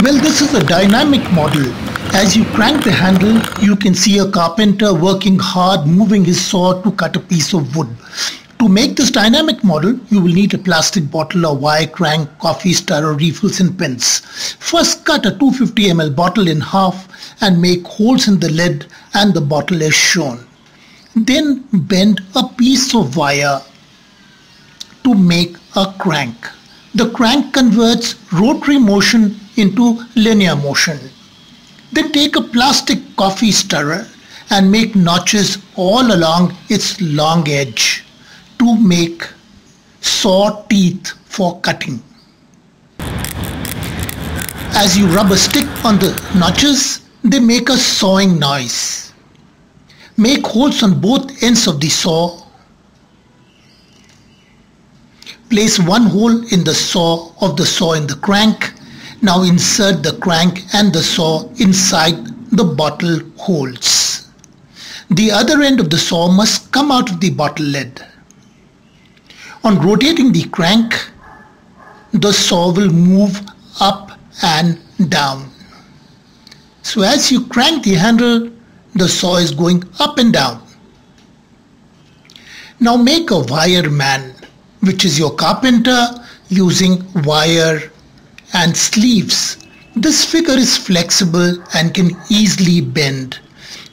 Well, this is a dynamic model. As you crank the handle, you can see a carpenter working hard moving his saw to cut a piece of wood. To make this dynamic model, you will need a plastic bottle, a wire crank, coffee stirrer, refills and pins. First cut a 250 ml bottle in half and make holes in the lid and the bottle as shown. Then bend a piece of wire to make a crank. The crank converts rotary motion into linear motion. Then take a plastic coffee stirrer and make notches all along its long edge to make saw teeth for cutting. As you rub a stick on the notches, they make a sawing noise. Make holes on both ends of the saw. Place one hole in the saw of the saw in the crank. Now insert the crank and the saw inside the bottle holes. The other end of the saw must come out of the bottle lid. On rotating the crank, the saw will move up and down. So as you crank the handle, the saw is going up and down. Now make a wire man, which is your carpenter using wire and sleeves. This figure is flexible and can easily bend.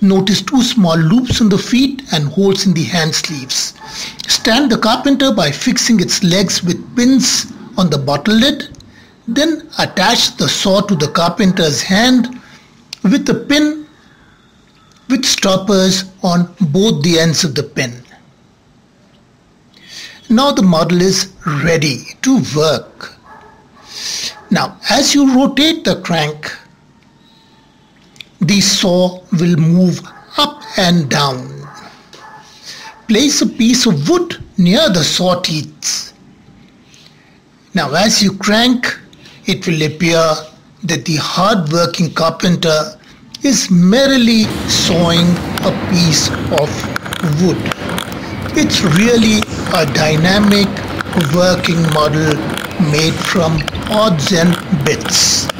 Notice two small loops on the feet and holes in the hand sleeves. Stand the carpenter by fixing its legs with pins on the bottle lid. Then attach the saw to the carpenter's hand with a pin with stoppers on both the ends of the pin. Now the model is ready to work. Now as you rotate the crank, the saw will move up and down. Place a piece of wood near the saw teeth. Now as you crank, it will appear that the hard-working carpenter is merrily sawing a piece of wood. It's really a dynamic working model made from odds and bits.